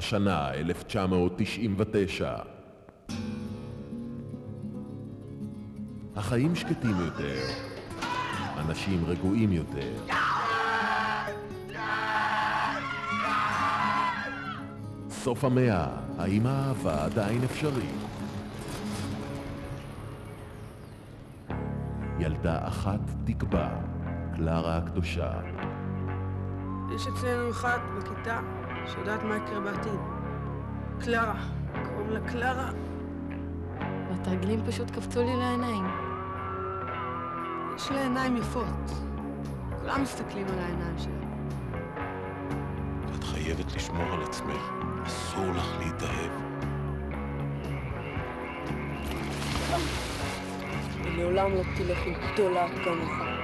השנה 1999. החיים שקטים יותר, אנשים רגועים יותר. סוף המאה, האם האהבה עדיין אפשרית? ילדה אחת תקבע, קלרה הקדושה. יש אצלנו אחת בכיתה שיודעת מה יקרה בעתיד. קלרה. קוראים לה קלרה. והתרגילים פשוט קפצו לי לעיניים. יש לה עיניים יפות. כולם מסתכלים על העיניים שלה. את חייבת לשמור על עצמך, אסור לך להתאהב. ולעולם לא תלך עם גדולה כמוך.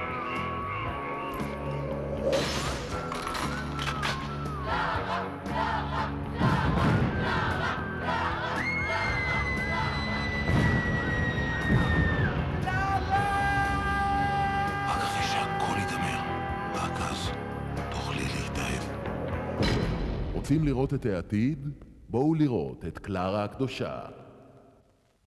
רוצים לראות את העתיד? בואו לראות את קלרה הקדושה.